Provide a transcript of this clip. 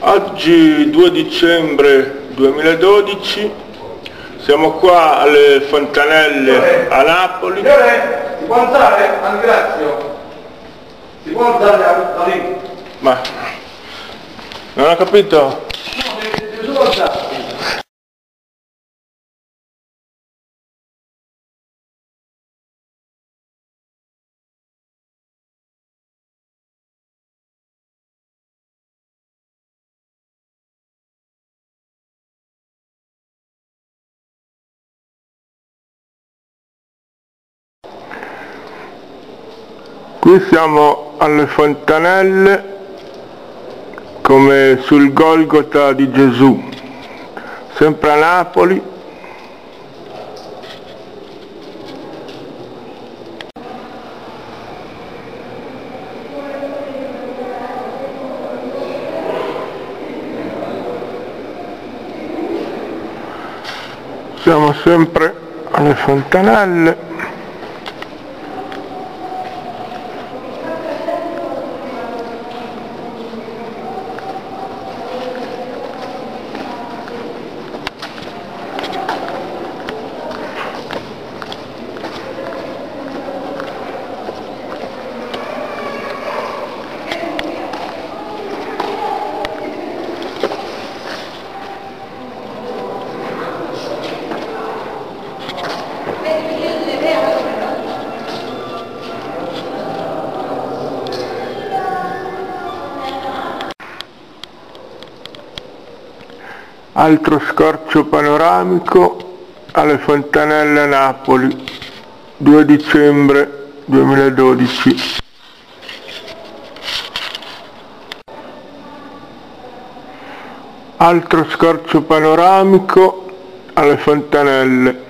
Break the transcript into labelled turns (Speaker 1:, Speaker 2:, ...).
Speaker 1: Oggi 2 dicembre 2012 siamo qua alle Fontanelle a Napoli.
Speaker 2: Signore, si può alzare? Ringrazio. Si può alzare da, lì?
Speaker 1: Ma non ho capito?
Speaker 2: No, deve solo alzare.
Speaker 1: Qui siamo alle Fontanelle come sul Golgota di Gesù, sempre a Napoli. Siamo sempre alle Fontanelle. Altro scorcio panoramico alle Fontanelle a Napoli 2 dicembre 2012 altro scorcio panoramico alle Fontanelle